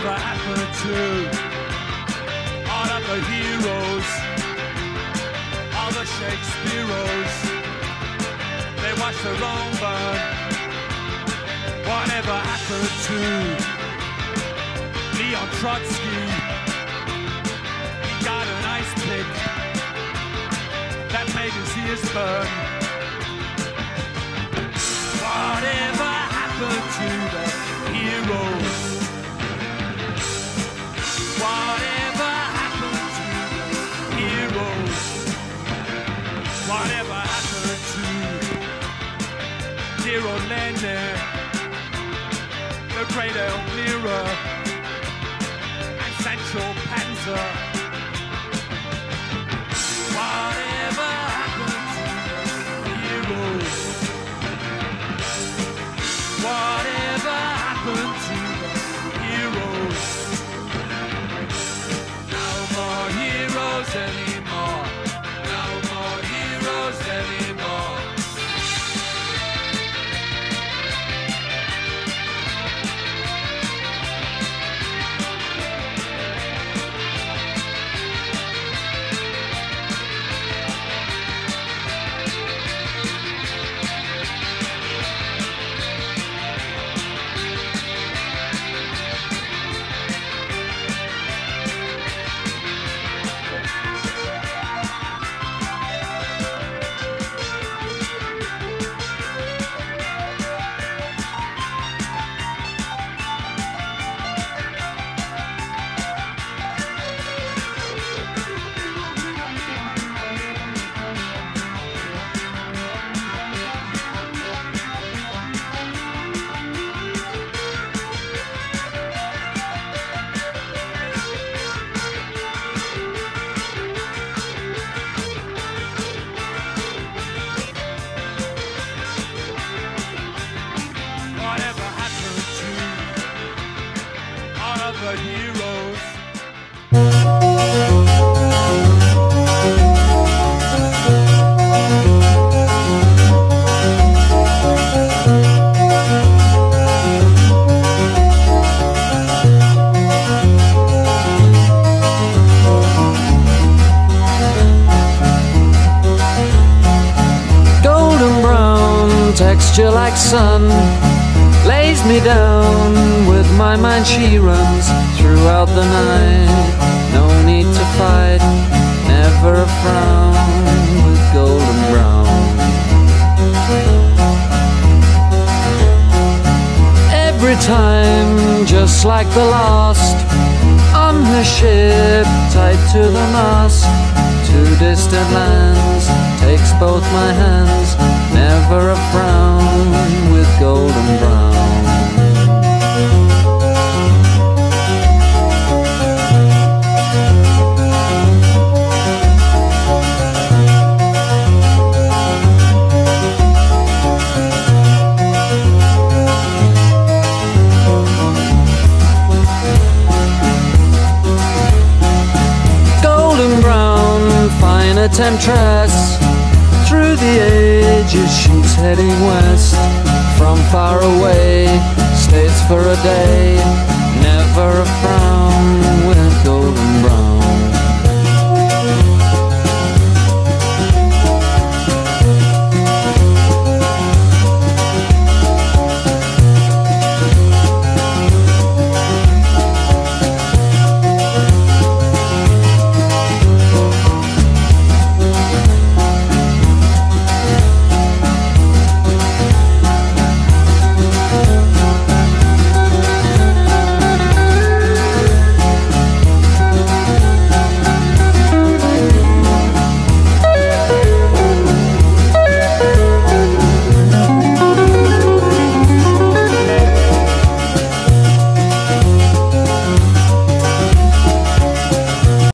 to all of the heroes, all the Shakespeareos. They watch their own burn. Whatever happened to Leon Trotsky? He got an ice pick that made his ears burn. Lenin, the great Elmira, golden brown texture like sun lays me down with my mind. She runs throughout the night. No need to fight never a frown with golden brown. Every time just like the last on her ship tied to the mast to distant lands takes both my hands never a frown with golden brown temptress. Through the ages, she's heading west. From far away, stays for a day, never a frown